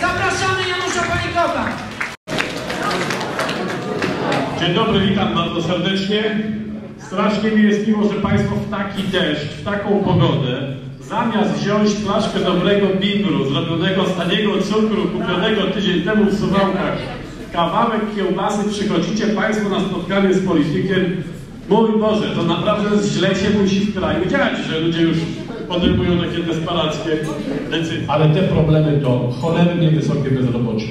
Zapraszamy Janusza Palikota. Dzień dobry, witam bardzo serdecznie. Strasznie mi jest miło, że Państwo w taki deszcz, w taką pogodę, zamiast wziąć flaszkę dobrego bimbru, zrobionego z taniego cukru, kupionego tydzień temu w Suwałkach, kawałek kiełbasy, przychodzicie Państwo na spotkanie z politykiem. Mój Boże, to naprawdę źle się musi w kraju dziać, że ludzie już podejmują takie desperackie decyzje. Ale te problemy to cholernie wysokie bezrobocie.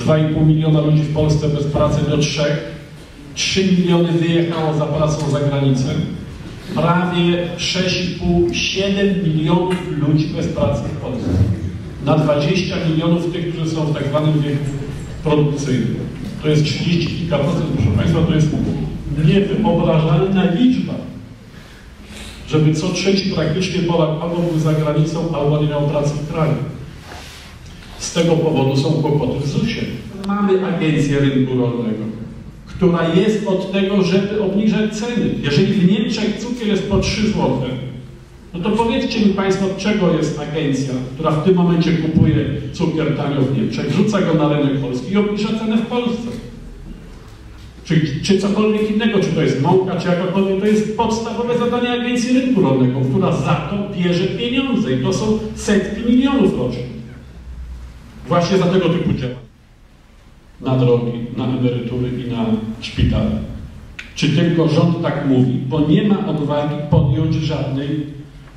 2,5 miliona ludzi w Polsce bez pracy do 3. 3 miliony wyjechało za pracą za granicę. Prawie 6,5, 7 milionów ludzi bez pracy w Polsce. Na 20 milionów tych, którzy są w tak zwanym wieku produkcyjnym. To jest 30 kilka procent, proszę Państwa, to jest niewyobrażalna liczba. Żeby co trzeci praktycznie Polak albo był za granicą, albo nie miał pracy w kraju. Z tego powodu są kłopoty w ZUS-ie. Mamy Agencję Rynku Rolnego, która jest od tego, żeby obniżać ceny. Jeżeli w Niemczech cukier jest po 3 zł, no to powiedzcie mi Państwo, czego jest agencja, która w tym momencie kupuje cukier tanio w Niemczech, rzuca go na rynek polski i obniża cenę w Polsce. Czy, czy cokolwiek innego, czy to jest mąka, czy jakakolwiek, to jest podstawowe zadanie Agencji Rynku Rolnego, która za to bierze pieniądze i to są setki milionów rocznie. Właśnie za tego typu działań. Na drogi, na emerytury i na szpitale. Czy tylko rząd tak mówi? Bo nie ma odwagi podjąć żadnej,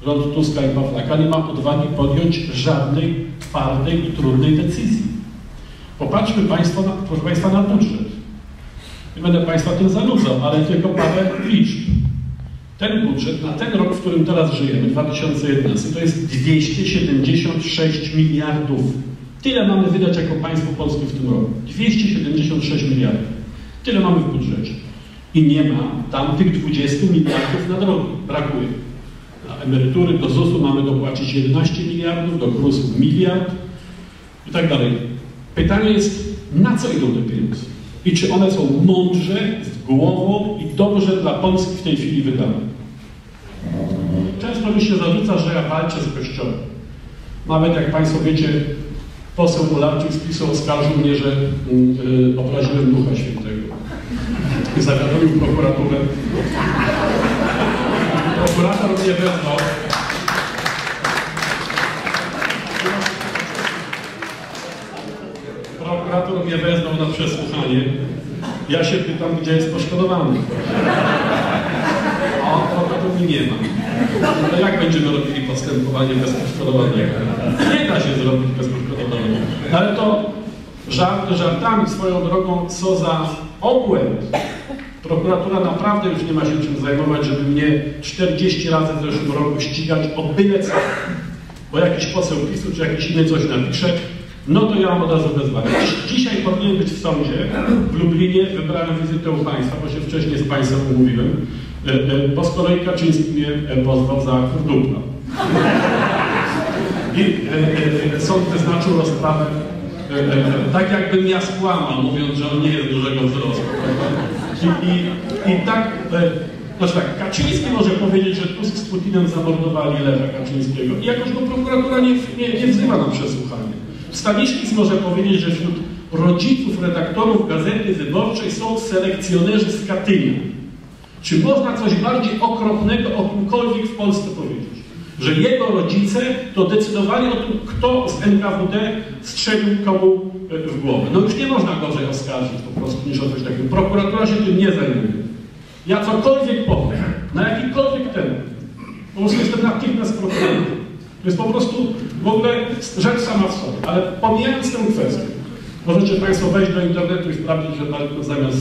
rząd Tuska i Pawlaka nie ma odwagi podjąć żadnej twardej i trudnej decyzji. Popatrzmy Państwo na, proszę Państwa na budżet. Nie będę Państwa tym zanudzał, ale tylko parę liczb. Ten budżet na ten rok, w którym teraz żyjemy, 2011, to jest 276 miliardów. Tyle mamy wydać jako państwo polskie w tym roku. 276 miliardów. Tyle mamy w budżecie. I nie ma tam tych 20 miliardów na drogi. Brakuje. Na emerytury do ZUS-u mamy dopłacić 11 miliardów, do KRUS-u miliard i tak dalej. Pytanie jest, na co idą te pieniądze? I czy one są mądrze, z głową i dobrze dla Polski w tej chwili wydane? Często mi się zarzuca, że ja walczę z Kościołem. Nawet jak Państwo wiecie, poseł Mularczyk z PiSu oskarżył mnie, że yy, obraziłem Ducha Świętego. Zawiadomił prokuraturę. Prokurator mnie wezwał. Prokurator mnie wezwał na przesłuchanie. Ja się pytam, gdzie jest poszkodowany. A on prokurator mi nie ma. No jak będziemy robili postępowanie bez poszkodowanego? Nie da się zrobić bez poszkodowanego. Ale to żarty żartami swoją drogą, co za obłęd. Prokuratura naprawdę już nie ma się czym zajmować, żeby mnie 40 razy w zeszłym roku ścigać o byle co. Bo jakiś poseł PiSu czy jakiś inny coś napisze, no to ja mam od razu wezwanie. Dzisiaj powinien być w sądzie w Lublinie, wybrałem wizytę u Państwa, bo się wcześniej z Państwem umówiłem, bo z kolei Kaczyński mnie pozwał za kurdupla. I sąd wyznaczył rozprawę tak jakbym ja skłamał, mówiąc, że on nie jest dużego wzrostu. I, i, i tak, znaczy tak, Kaczyński może powiedzieć, że Tusk z Putinem zamordowali Lecha Kaczyńskiego i jakoś go prokuratura nie, nie, nie wzywa na przesłuchanie. Staniszkic może powiedzieć, że wśród rodziców redaktorów Gazety Wyborczej są selekcjonerzy z Katynia. Czy można coś bardziej okropnego o kimkolwiek w Polsce powiedzieć? Że jego rodzice to decydowali o tym, kto z NKWD strzelił komu w głowę. No już nie można gorzej oskarżyć po prostu niż o coś takiego. Prokuratura się tym nie zajmuje. Ja cokolwiek powiem, na jakikolwiek temat, po prostu jestem natychmiast prokuratorem. To jest po prostu w ogóle rzecz sama w sobie. Ale pomijając tę kwestię, możecie Państwo wejść do internetu i sprawdzić, że zamiast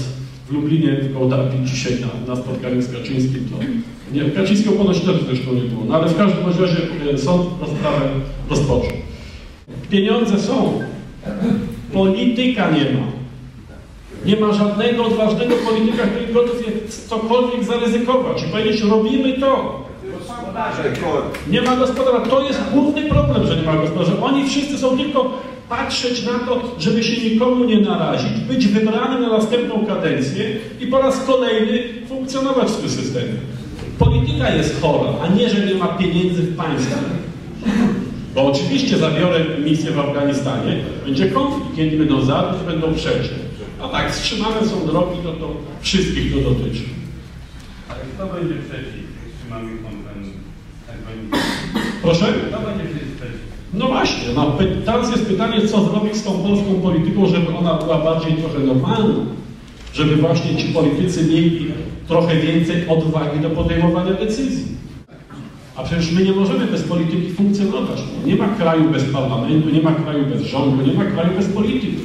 w Lublinie w Gołdapi dzisiaj na, na spotkaniu z Kaczyńskim, to nie, Kaczyńskiego ponoć też zresztą nie było, no ale w każdym razie sąd rozprawę rozpoczął. Pieniądze są, polityka nie ma. Nie ma żadnego odważnego polityka, który gotów jest cokolwiek zaryzykować i powiedzieć, robimy to. Nie ma gospodarza. To jest główny problem, że nie ma gospodarza. Oni wszyscy są tylko patrzeć na to, żeby się nikomu nie narazić, być wybranym na następną kadencję i po raz kolejny funkcjonować w tym systemie. Polityka jest chora, a nie, że nie ma pieniędzy w państwie. Bo oczywiście zabiorę misję w Afganistanie, będzie konflikt, jedni będą za, drudzy będą przeciw. A tak, wstrzymane są drogi, to, to wszystkich to dotyczy. Ale kto będzie przeciw, mamy? Tak. Proszę? Będzie przeciw? No właśnie, no, teraz jest pytanie, co zrobić z tą polską polityką, żeby ona była bardziej trochę normalna, żeby właśnie ci politycy mieli trochę więcej odwagi do podejmowania decyzji. A przecież my nie możemy bez polityki funkcjonować. No, nie ma kraju bez parlamentu, nie ma kraju bez rządu, nie ma kraju bez polityki.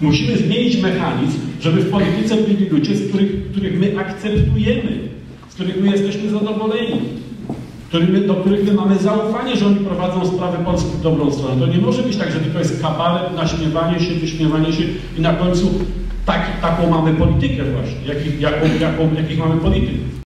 Musimy zmienić mechanizm, żeby w polityce byli ludzie, z których, których my akceptujemy, z których my jesteśmy zadowoleni, których, do których my mamy zaufanie, że oni prowadzą sprawy Polski w dobrą stronę. To nie może być tak, że tylko jest kabaret, naśmiewanie się, wyśmiewanie się i na końcu taki, taką mamy politykę właśnie, jaką, jakich mamy polityków.